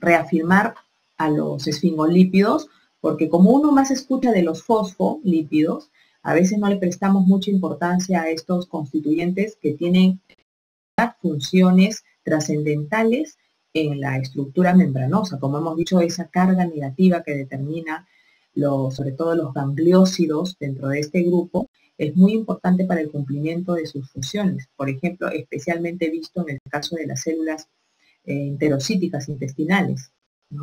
reafirmar a los esfingolípidos, porque como uno más escucha de los fosfolípidos, a veces no le prestamos mucha importancia a estos constituyentes que tienen funciones trascendentales en la estructura membranosa. Como hemos dicho, esa carga negativa que determina sobre todo los gangliósidos dentro de este grupo, es muy importante para el cumplimiento de sus funciones. Por ejemplo, especialmente visto en el caso de las células enterocíticas intestinales.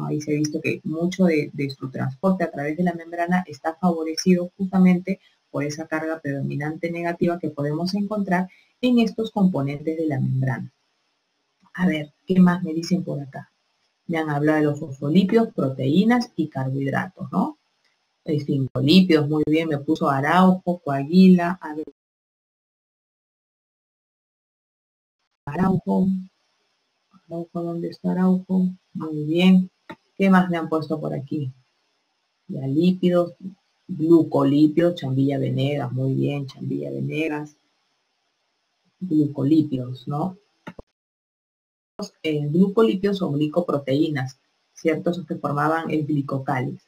Ahí se ha visto que mucho de, su transporte a través de la membrana está favorecido justamente por esa carga predominante negativa que podemos encontrar en estos componentes de la membrana. A ver, ¿qué más me dicen por acá? Me han hablado de los fosfolípidos, proteínas y carbohidratos, ¿no? Esfingolípidos, muy bien, me puso Araujo, Coaguila, a ver. Araujo, Araujo, ¿dónde está Araujo? Muy bien. ¿Qué más me han puesto por aquí? Ya lípidos, glucolípidos, Chambilla Venegas, muy bien, Chambilla Venegas. Glucolípidos, ¿no? Eh, glucolípidos o glicoproteínas, ¿cierto? Esos que formaban el glicocáliz.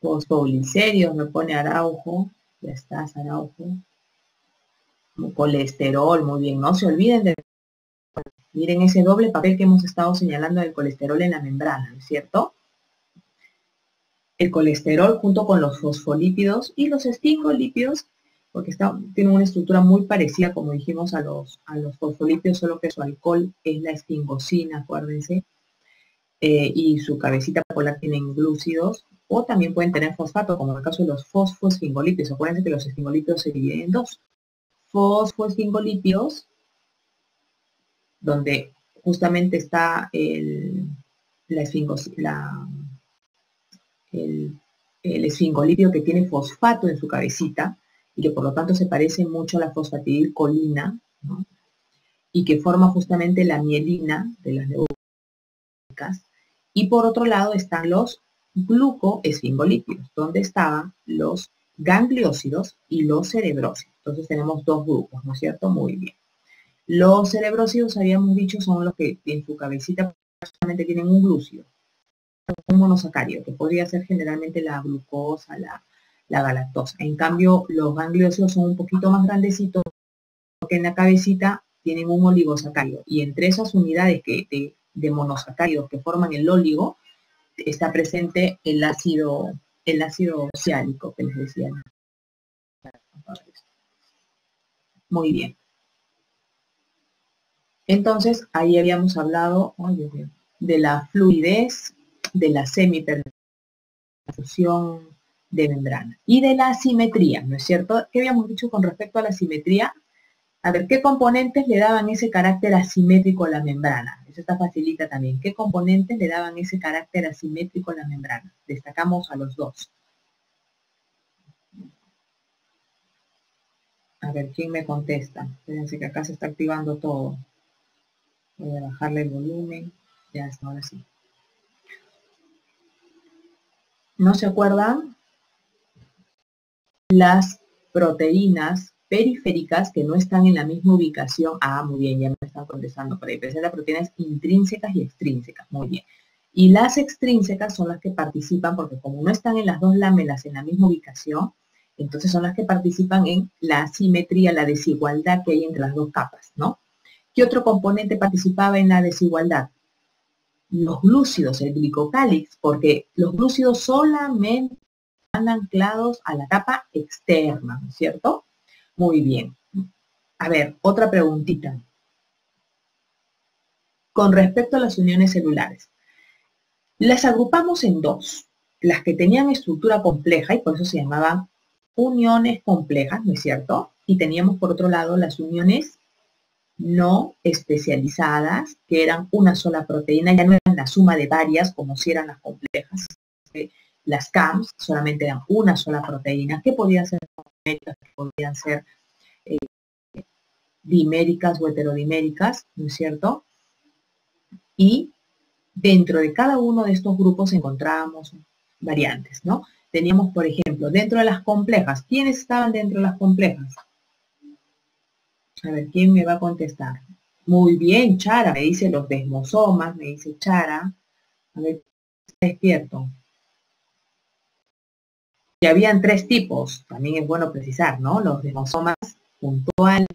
Fosfolicerios, me pone Araujo, ya está, Araujo. Colesterol, muy bien, no se olviden de Miren ese doble papel que hemos estado señalando del colesterol en la membrana, ¿no es cierto? El colesterol junto con los fosfolípidos y los esfingolípidos, porque tienen una estructura muy parecida, como dijimos, a los, a los fosfolípidos, solo que su alcohol es la esfingosina, acuérdense, eh, y su cabecita polar tienen glúcidos, o también pueden tener fosfato, como en el caso de los fosfoesfingolípidos. Acuérdense que los esfingolípidos se dividen en dos. Fosfoesfingolípidos donde justamente está el, la el, esfingolipio que tiene fosfato en su cabecita y que por lo tanto se parece mucho a la fosfatidilcolina y que forma justamente la mielina de las neurónicas. Y por otro lado están los glucoesfingolípidos, donde estaban los gangliósidos y los cerebrósidos. Entonces tenemos dos grupos, ¿no es cierto? Muy bien. Los cerebrósidos, habíamos dicho, son los que en su cabecita solamente tienen un glúcido, un monosacárido, que podría ser generalmente la glucosa, la, galactosa. En cambio, los gangliósidos son un poquito más grandecitos, porque en la cabecita tienen un oligosacárido. Y entre esas unidades que, de, monosacáridos que forman el óligo, está presente el ácido, el ácido que les decía. Muy bien. Entonces, ahí habíamos hablado de la fluidez, de la semiperfusión de membrana y de la simetría, ¿no es cierto? ¿Qué habíamos dicho con respecto a la simetría? A ver, ¿qué componentes le daban ese carácter asimétrico a la membrana? Eso está facilita también. ¿Qué componentes le daban ese carácter asimétrico a la membrana? Destacamos a los dos. A ver, ¿quién me contesta? Fíjense que acá se está activando todo. Voy a bajarle el volumen. Ya está, ahora sí. ¿No se acuerdan? Las proteínas periféricas que no están en la misma ubicación. Ah, muy bien, ya me están contestando por ahí. Las proteínas intrínsecas y extrínsecas. Muy bien. Y las extrínsecas son las que participan, porque como no están en las dos lámelas en la misma ubicación, entonces son las que participan en la asimetría, la desigualdad que hay entre las dos capas, ¿no? ¿Qué otro componente participaba en la desigualdad? Los glúcidos, el glicocálix, porque los glúcidos solamente están anclados a la capa externa, ¿no es cierto? Muy bien. A ver, otra preguntita. Con respecto a las uniones celulares. Las agrupamos en dos. Las que tenían estructura compleja, y por eso se llamaban uniones complejas, ¿no es cierto? Y teníamos por otro lado las uniones no especializadas, que eran una sola proteína, ya no eran la suma de varias como si eran las complejas. Las CAMS solamente eran una sola proteína, que podían ser que podían ser eh, diméricas o heterodiméricas, ¿no es cierto? Y dentro de cada uno de estos grupos encontrábamos variantes, ¿no? Teníamos, por ejemplo, dentro de las complejas, ¿quiénes estaban dentro de las complejas? A ver, ¿quién me va a contestar? Muy bien, Chara, me dice los desmosomas, me dice Chara. A ver, despierto. Y habían tres tipos, también es bueno precisar, ¿no? Los desmosomas puntuales,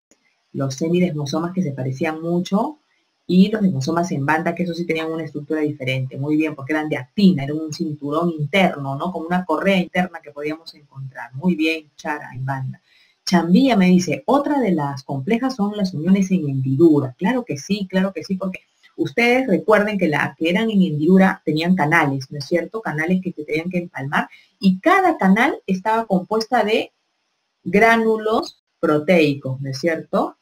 los semidesmosomas que se parecían mucho y los desmosomas en banda, que eso sí tenían una estructura diferente. Muy bien, porque eran de actina, era un cinturón interno, ¿no? Como una correa interna que podíamos encontrar. Muy bien, Chara, en banda. Chambilla me dice, otra de las complejas son las uniones en hendidura. Claro que sí, claro que sí, porque ustedes recuerden que las que eran en hendidura tenían canales, ¿no es cierto? Canales que se tenían que empalmar y cada canal estaba compuesta de gránulos proteicos, ¿no es cierto?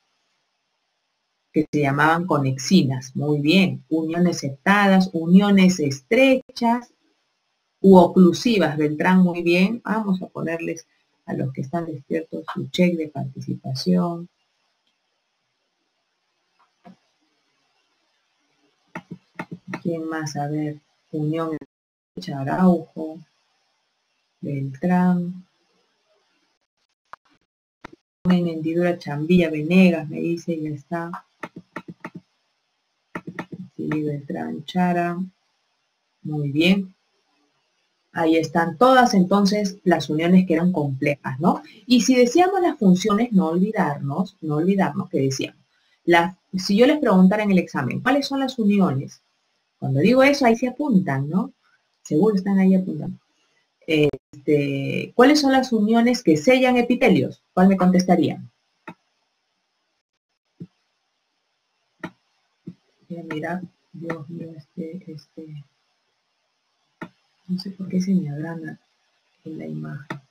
Que se llamaban conexinas. Muy bien. Uniones septadas, uniones estrechas u oclusivas. Beltrán, muy bien. Vamos a ponerles a los que están despiertos su check de participación. ¿Quién más? A ver, Unión Araujo, Beltrán, en hendidura Chambilla Venegas, me dice, ya está. Sí, Beltrán Chara. Muy bien. Ahí están todas entonces las uniones que eran complejas, ¿no? Y si decíamos las funciones, no olvidarnos, no olvidarnos que decíamos. si yo les preguntara en el examen, ¿cuáles son las uniones? Cuando digo eso, ahí se apuntan, ¿no? Seguro están ahí apuntando. Este, ¿Cuáles son las uniones que sellan epitelios? ¿Cuál me contestarían? Mira, Dios mío, este, este, no sé por qué se me agranda en la imagen.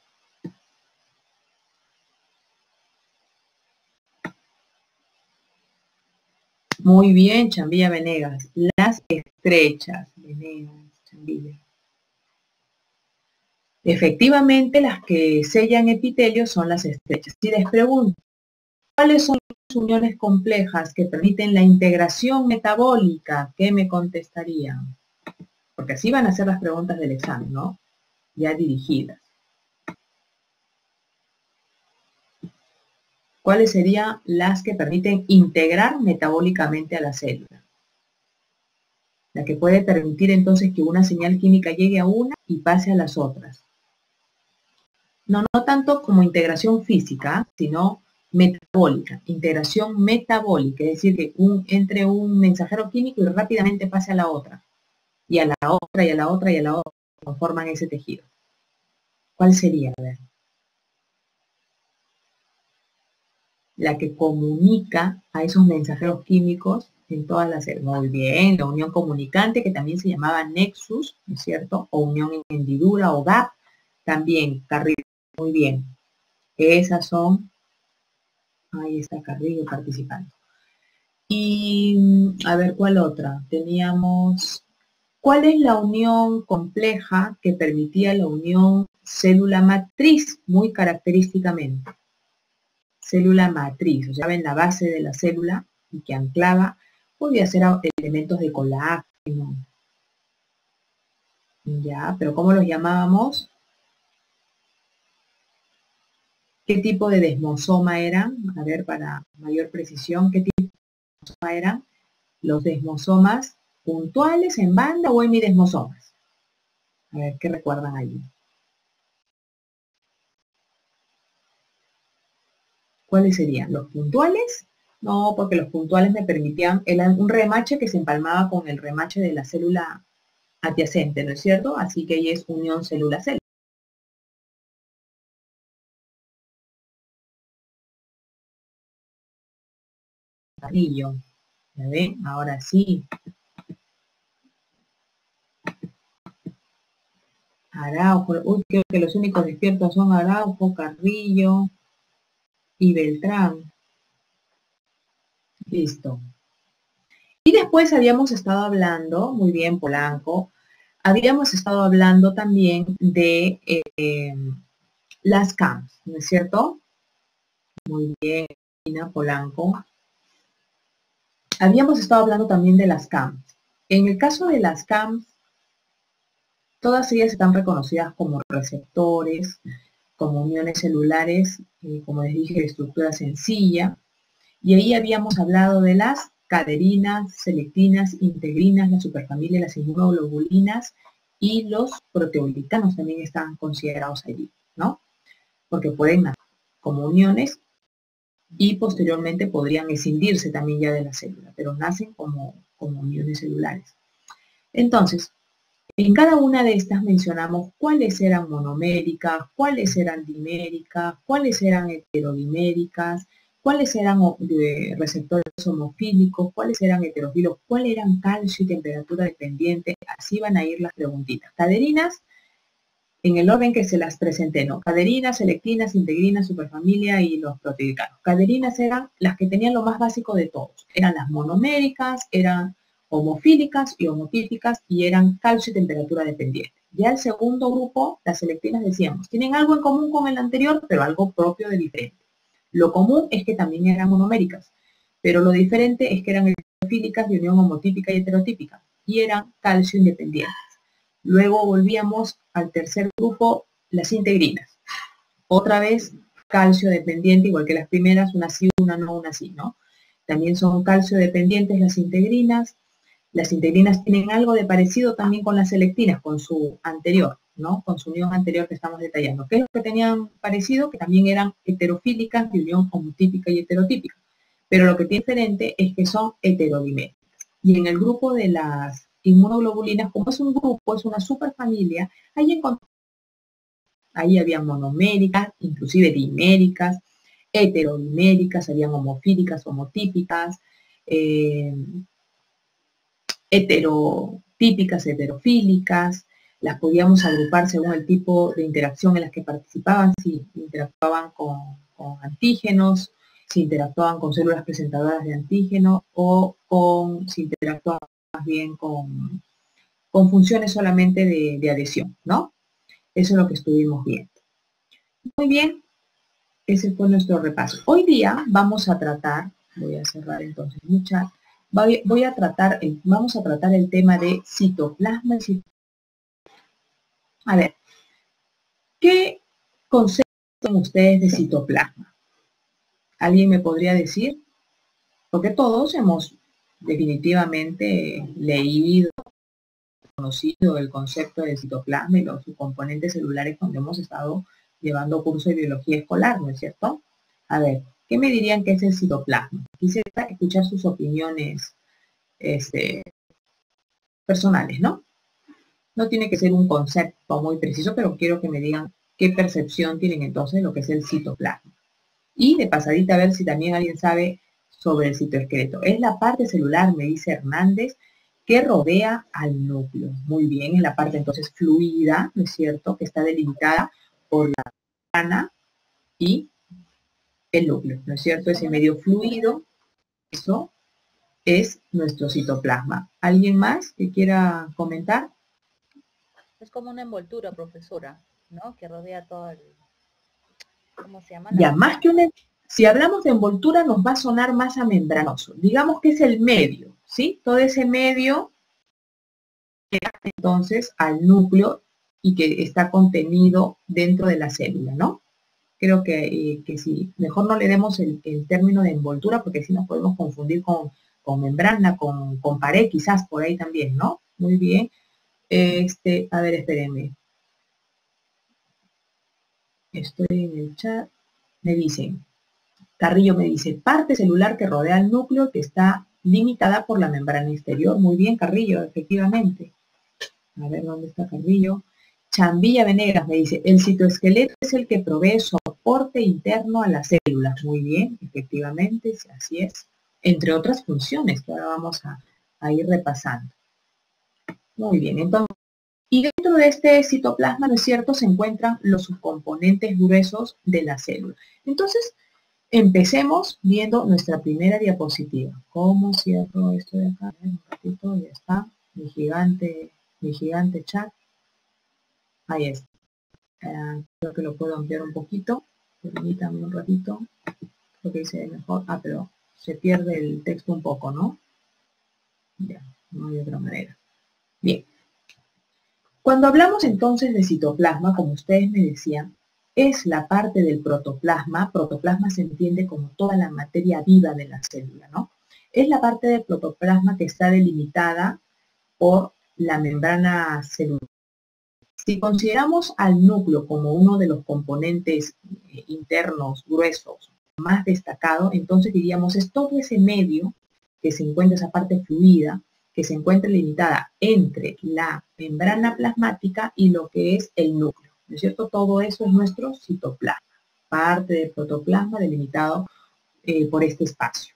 Muy bien, Chambilla Venegas. Las estrechas, Venegas, Chambilla. Efectivamente, las que sellan epitelios son las estrechas. Si les pregunto, ¿cuáles son las uniones complejas que permiten la integración metabólica? ¿Qué me contestarían? Porque así van a ser las preguntas del examen, ¿no? Ya dirigidas. ¿Cuáles serían las que permiten integrar metabólicamente a la célula? La que puede permitir entonces que una señal química llegue a una y pase a las otras. No, no tanto como integración física, sino metabólica, integración metabólica, es decir, que entre un mensajero químico y rápidamente pase a la otra y a la otra y a la otra y a la otra conforman ese tejido. ¿Cuál sería? A ver. La que comunica a esos mensajeros químicos en todas las Muy bien, la unión comunicante que también se llamaba nexus, ¿no es cierto? O unión en hendidura o gap, también Carrillo. Muy bien. Esas son, ahí está Carrillo participando. Y a ver, ¿cuál otra? Teníamos ¿Cuál es la unión compleja que permitía la unión célula matriz muy característicamente? Célula matriz, o sea, en la base de la célula y que anclaba, podía ser elementos de colágeno. Ya, pero ¿cómo los llamábamos? ¿Qué tipo de desmosoma eran? A ver, para mayor precisión, ¿qué tipo de desmosoma eran? Los desmosomas puntuales en banda o en desmosomas. A ver, ¿qué recuerdan allí? ¿Cuáles serían? ¿Los puntuales? No, porque los puntuales me permitían el, un remache que se empalmaba con el remache de la célula adyacente, ¿no es cierto? Así que ahí es unión célula-célula. Ahora sí. Araujo, creo que los únicos despiertos son Araujo, Carrillo y Beltrán. Listo. Y después habíamos estado hablando, muy bien Polanco, habíamos estado hablando también de eh, las CAMs, ¿no es cierto? Muy bien, Polanco. Habíamos estado hablando también de las CAMs. En el caso de las CAMs, Todas ellas están reconocidas como receptores, como uniones celulares, como les dije, de estructura sencilla. Y ahí habíamos hablado de las caderinas, selectinas, integrinas, la superfamilia, las inmunoglobulinas y los proteoglitanos también están considerados allí, ¿no? Porque pueden nacer como uniones y posteriormente podrían escindirse también ya de la célula, pero nacen como, como uniones celulares. Entonces, en cada una de estas mencionamos cuáles eran monoméricas, cuáles eran diméricas, cuáles eran heterodiméricas, cuáles eran receptores homofílicos, cuáles eran heterofilos, cuáles eran calcio y temperatura dependiente. Así van a ir las preguntitas. Caderinas, en el orden que se las presenté, ¿no? Caderinas, selectinas, integrinas, superfamilia y los proteídicos. Caderinas eran las que tenían lo más básico de todos. Eran las monoméricas, eran homofílicas y homotípicas y eran calcio y temperatura dependiente. Ya el segundo grupo, las selectivas decíamos, tienen algo en común con el anterior, pero algo propio de diferente. Lo común es que también eran monoméricas, pero lo diferente es que eran heterofílicas de unión homotípica y heterotípica y eran calcio independientes. Luego volvíamos al tercer grupo, las integrinas. Otra vez calcio dependiente, igual que las primeras, una sí, una no, una sí, ¿no? También son calcio dependientes las integrinas, las integrinas tienen algo de parecido también con las selectinas, con su anterior, ¿no? Con su unión anterior que estamos detallando. ¿Qué es lo que tenían parecido? Que también eran heterofílicas de unión homotípica y heterotípica. Pero lo que tiene diferente es que son heterodiméricas. Y en el grupo de las inmunoglobulinas, como es un grupo, es una superfamilia, ahí ahí había monoméricas, inclusive diméricas, heterodiméricas, habían homofílicas, homotípicas, eh, heterotípicas, heterofílicas, las podíamos agrupar según el tipo de interacción en las que participaban, si interactuaban con, antígenos, si interactuaban con células presentadoras de antígeno o con, si interactuaban más bien con, con funciones solamente de, de, adhesión, ¿no? Eso es lo que estuvimos viendo. Muy bien, ese fue nuestro repaso. Hoy día vamos a tratar, voy a cerrar entonces mi chat, voy, a tratar, vamos a tratar el tema de citoplasma. A ver, ¿qué concepto ustedes de citoplasma? ¿Alguien me podría decir? Porque todos hemos definitivamente leído, conocido el concepto de citoplasma y los componentes celulares cuando hemos estado llevando curso de biología escolar, ¿no es cierto? A ver, ¿Qué me dirían que es el citoplasma? Quisiera escuchar sus opiniones este, personales, ¿no? No tiene que ser un concepto muy preciso, pero quiero que me digan qué percepción tienen entonces de lo que es el citoplasma. Y de pasadita a ver si también alguien sabe sobre el citoesqueleto. Es la parte celular, me dice Hernández, que rodea al núcleo. Muy bien, es la parte entonces fluida, ¿no es cierto? Que está delimitada por la membrana y el núcleo, ¿no es cierto? Ese medio fluido, eso es nuestro citoplasma. ¿Alguien más que quiera comentar? Es como una envoltura, profesora, ¿no? Que rodea todo el... ¿Cómo se llama? Ya, más que una... Si hablamos de envoltura nos va a sonar más a membranoso. Digamos que es el medio, ¿sí? Todo ese medio entonces al núcleo y que está contenido dentro de la célula, ¿no? Creo que, eh, que sí, mejor no le demos el, término de envoltura porque si nos podemos confundir con, membrana, con, pared quizás por ahí también, ¿no? Muy bien. Este, a ver, espérenme. Estoy en el chat. Me dicen, Carrillo me dice, parte celular que rodea el núcleo que está limitada por la membrana exterior. Muy bien, Carrillo, efectivamente. A ver, ¿dónde está Carrillo? Chambilla Venegas me dice, el citoesqueleto es el que provee soporte interno a las células. Muy bien, efectivamente, así es. Entre otras funciones que ahora vamos a, ir repasando. Muy bien, entonces, y dentro de este citoplasma, ¿no es cierto?, se encuentran los subcomponentes gruesos de la célula. Entonces, empecemos viendo nuestra primera diapositiva. ¿Cómo cierro esto de acá? Un ratito, ya está. Mi gigante, mi gigante chat. Ahí está. Eh, creo que lo puedo ampliar un poquito. Permítame un ratito. Creo que dice mejor. Ah, pero se pierde el texto un poco, ¿no? Ya, no hay otra manera. Bien. Cuando hablamos entonces de citoplasma, como ustedes me decían, es la parte del protoplasma. Protoplasma se entiende como toda la materia viva de la célula, ¿no? Es la parte del protoplasma que está delimitada por la membrana celular. Si consideramos al núcleo como uno de los componentes eh, internos gruesos más destacado, entonces diríamos es todo ese medio que se encuentra, esa parte fluida, que se encuentra limitada entre la membrana plasmática y lo que es el núcleo. ¿No es cierto? Todo eso es nuestro citoplasma, parte del protoplasma delimitado eh, por este espacio.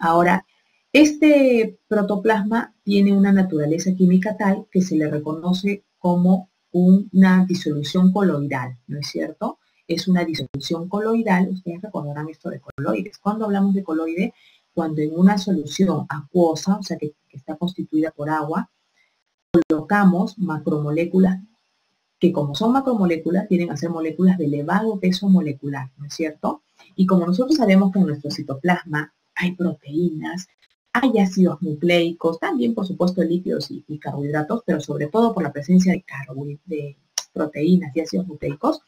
Ahora, este protoplasma tiene una naturaleza química tal que se le reconoce como una disolución coloidal, ¿no es cierto? Es una disolución coloidal, ustedes recordarán esto de coloides. Cuando hablamos de coloide, cuando en una solución acuosa, o sea, que, que está constituida por agua, colocamos macromoléculas que como son macromoléculas, tienen a ser moléculas de elevado peso molecular, ¿no es cierto? Y como nosotros sabemos que en nuestro citoplasma hay proteínas, hay ácidos nucleicos, también por supuesto lípidos y, carbohidratos, pero sobre todo por la presencia de, de proteínas y ácidos nucleicos,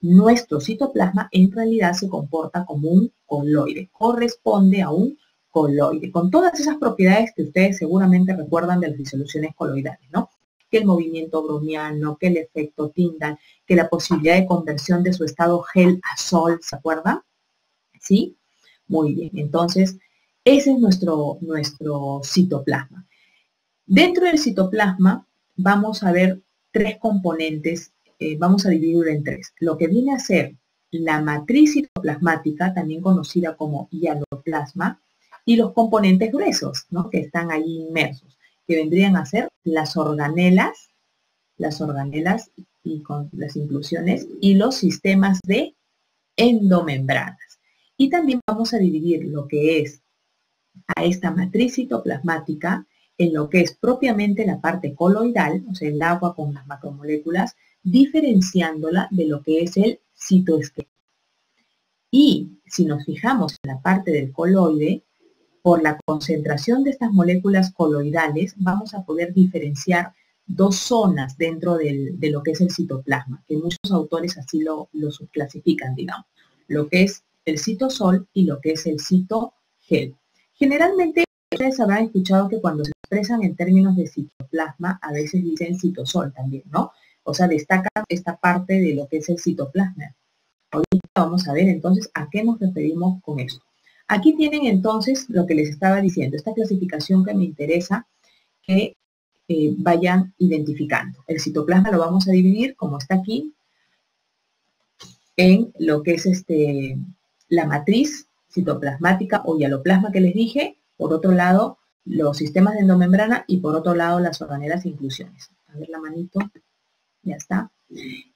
nuestro citoplasma en realidad se comporta como un coloide, corresponde a un coloide, con todas esas propiedades que ustedes seguramente recuerdan de las disoluciones coloidales, ¿no? Que el movimiento bromiano, que el efecto Tyndall, que la posibilidad de conversión de su estado gel a sol, ¿se acuerdan? ¿Sí? Muy bien, entonces ese es nuestro, nuestro citoplasma. Dentro del citoplasma vamos a ver tres componentes, eh, vamos a dividirlo en tres. Lo que viene a ser la matriz citoplasmática, también conocida como hialoplasma, y los componentes gruesos, ¿no? que están ahí inmersos, que vendrían a ser las organelas, las organelas y con las inclusiones, y los sistemas de endomembranas. Y también vamos a dividir lo que es a esta matriz citoplasmática en lo que es propiamente la parte coloidal, o sea, el agua con las macromoléculas, diferenciándola de lo que es el citoesqueleto. Y si nos fijamos en la parte del coloide, por la concentración de estas moléculas coloidales, vamos a poder diferenciar dos zonas dentro de lo que es el citoplasma, que muchos autores así lo, lo subclasifican, digamos, lo que es el citosol y lo que es el citogel. Generalmente ustedes habrán escuchado que cuando se expresan en términos de citoplasma, a veces dicen citosol también, ¿no? O sea, destacan esta parte de lo que es el citoplasma. Ahorita vamos a ver entonces a qué nos referimos con eso. Aquí tienen entonces lo que les estaba diciendo, esta clasificación que me interesa que eh, vayan identificando. El citoplasma lo vamos a dividir, como está aquí, en lo que es este, la matriz citoplasmática o hialoplasma que les dije, por otro lado los sistemas de endomembrana y por otro lado las organelas e inclusiones. A ver la manito, ya está.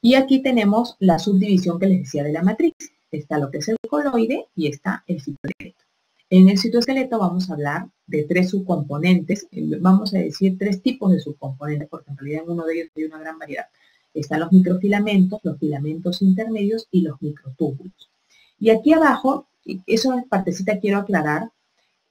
Y aquí tenemos la subdivisión que les decía de la matriz. Está lo que es el coloide y está el citoesqueleto. En el citoesqueleto vamos a hablar de tres subcomponentes, vamos a decir tres tipos de subcomponentes, porque en realidad en uno de ellos hay una gran variedad. Están los microfilamentos, los filamentos intermedios y los microtúbulos. Y aquí abajo eso partecita quiero aclarar,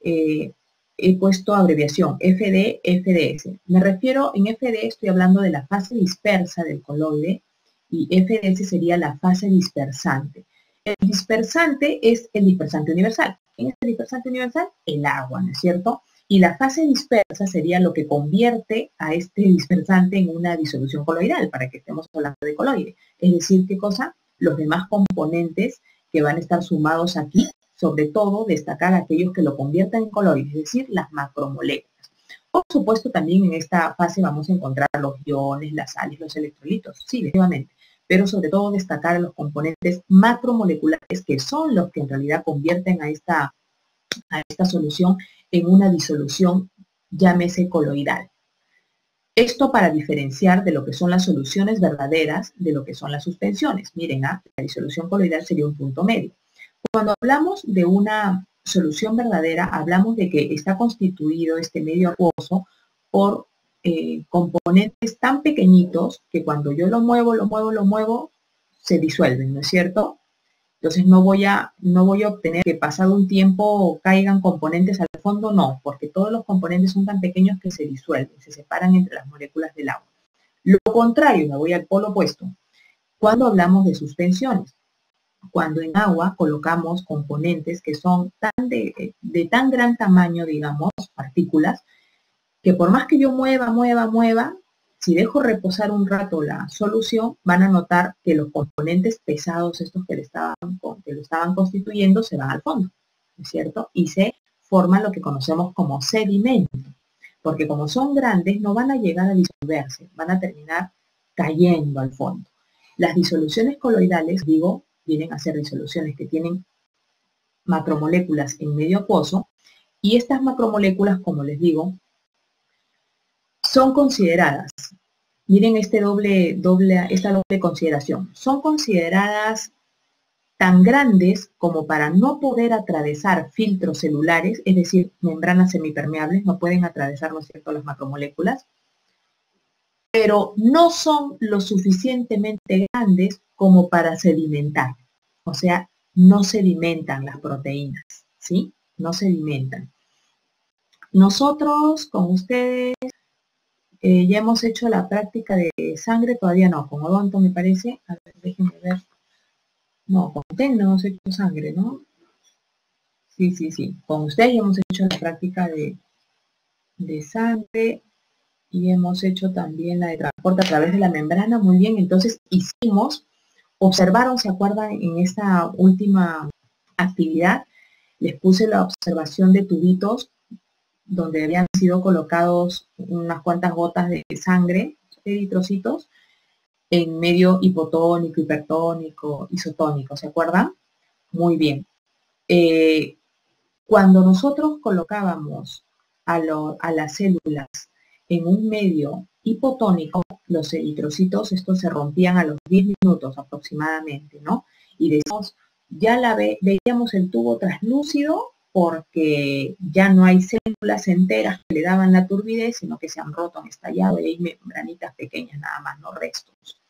eh, he puesto abreviación FD, FDS. Me refiero, en FD estoy hablando de la fase dispersa del coloide y FDS sería la fase dispersante. El dispersante es el dispersante universal. ¿Quién es el dispersante universal? El agua, ¿no es cierto? Y la fase dispersa sería lo que convierte a este dispersante en una disolución coloidal, para que estemos hablando de coloide. Es decir, ¿qué cosa? Los demás componentes que van a estar sumados aquí, sobre todo destacar aquellos que lo conviertan en coloides, es decir, las macromoléculas. Por supuesto, también en esta fase vamos a encontrar los iones, las sales, los electrolitos, sí, definitivamente, pero sobre todo destacar los componentes macromoleculares que son los que en realidad convierten a esta, a esta solución en una disolución, llámese coloidal. Esto para diferenciar de lo que son las soluciones verdaderas de lo que son las suspensiones. Miren, ¿ah? la disolución coloidal sería un punto medio. Cuando hablamos de una solución verdadera, hablamos de que está constituido este medio acuoso por eh, componentes tan pequeñitos que cuando yo lo muevo, lo muevo, lo muevo, se disuelven, ¿no es cierto? Entonces no voy a, no voy a obtener que pasado un tiempo caigan componentes al fondo, no, porque todos los componentes son tan pequeños que se disuelven, se separan entre las moléculas del agua. Lo contrario, me voy al polo opuesto. Cuando hablamos de suspensiones, cuando en agua colocamos componentes que son de tan gran tamaño, digamos, partículas, que por más que yo mueva, mueva, mueva, si dejo reposar un rato la solución, van a notar que los componentes pesados, estos que, lo estaban constituyendo, se van al fondo, es cierto? Y se forma lo que conocemos como sedimento, porque como son grandes, no van a llegar a disolverse, van a terminar cayendo al fondo. Las disoluciones coloidales, digo, vienen a ser disoluciones que tienen macromoléculas en medio acuoso, y estas macromoléculas, como les digo, son consideradas, miren este doble, doble, esta doble consideración, son consideradas tan grandes como para no poder atravesar filtros celulares, es decir, membranas semipermeables, no pueden atravesar, ¿no es cierto?, las macromoléculas, pero no son lo suficientemente grandes como para sedimentar. O sea, no sedimentan las proteínas, ¿sí? No sedimentan. Nosotros con ustedes eh, ya hemos hecho la práctica de sangre, todavía no, con odonto me parece. A ver, déjenme ver. No, con usted no hemos hecho sangre, ¿no? Sí, sí, sí. Con ustedes ya hemos hecho la práctica de, de sangre y hemos hecho también la de transporte a través de la membrana. Muy bien, entonces hicimos, observaron, ¿se acuerdan? En esta última actividad les puse la observación de tubitos donde habían sido colocados unas cuantas gotas de sangre, eritrocitos, en medio hipotónico, hipertónico, isotónico, ¿se acuerdan? Muy bien. Eh, cuando nosotros colocábamos a, las células en un medio hipotónico, los eritrocitos, estos se rompían a los 10 minutos aproximadamente, ¿no? Y decíamos, ya la veíamos el tubo translúcido porque ya no hay células enteras que le daban la turbidez, sino que se han roto, han estallado y hay membranitas pequeñas nada más, no restos.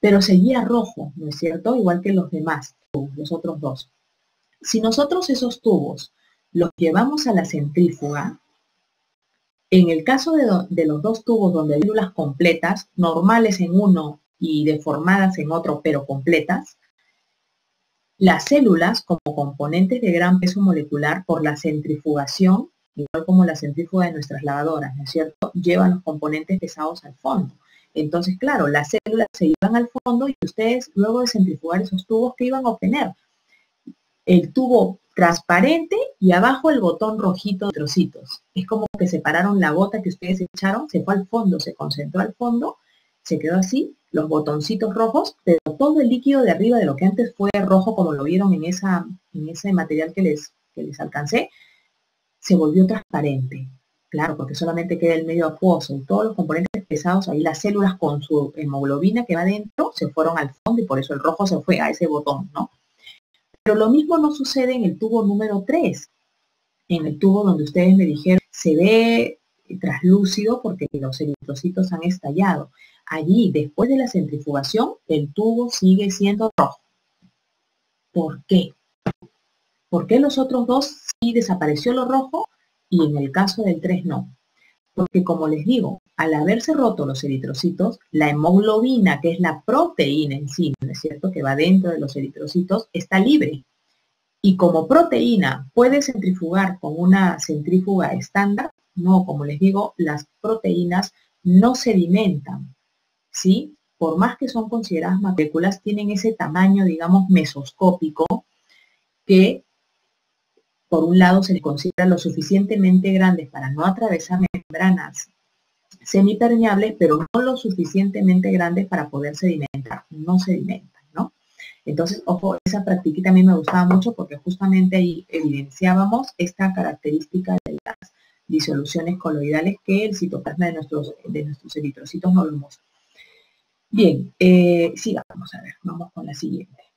Pero seguía rojo, ¿no es cierto? Igual que los demás los otros dos. Si nosotros esos tubos los llevamos a la centrífuga, en el caso de, los dos tubos donde hay células completas, normales en uno y deformadas en otro, pero completas, las células como componentes de gran peso molecular por la centrifugación, igual como la centrífuga de nuestras lavadoras, ¿no es cierto?, llevan los componentes pesados al fondo. Entonces, claro, las células se iban al fondo y ustedes luego de centrifugar esos tubos, ¿qué iban a obtener? El tubo transparente y abajo el botón rojito de trocitos. Es como que separaron la gota que ustedes echaron, se fue al fondo, se concentró al fondo, se quedó así, los botoncitos rojos, pero todo el líquido de arriba de lo que antes fue rojo, como lo vieron en, en ese material que les, que les alcancé, se volvió transparente. Claro, porque solamente queda el medio acuoso y todos los componentes pesados, ahí las células con su hemoglobina que va dentro se fueron al fondo y por eso el rojo se fue a ese botón, ¿no? Pero lo mismo no sucede en el tubo número 3, en el tubo donde ustedes me dijeron se ve traslúcido porque los eritrocitos han estallado. Allí, después de la centrifugación, el tubo sigue siendo rojo. ¿Por qué? ¿Por qué los otros dos sí desapareció lo rojo y en el caso del 3 no? Porque como les digo, al haberse roto los eritrocitos, la hemoglobina, que es la proteína en sí, ¿no es cierto?, que va dentro de los eritrocitos, está libre. Y como proteína puede centrifugar con una centrífuga estándar, no, como les digo, las proteínas no sedimentan, ¿sí? Por más que son consideradas moléculas, tienen ese tamaño, digamos, mesoscópico, que por un lado se les considera lo suficientemente grandes para no atravesar membranas semipermeables, pero no lo suficientemente grandes para poder sedimentar, no sedimentan, ¿no? Entonces, ojo, esa práctica mí me gustaba mucho porque justamente ahí evidenciábamos esta característica de las disoluciones coloidales que el citoplasma de nuestros, de nuestros eritrocitos no lo. Bien, eh, sigamos, a ver, vamos con la siguiente.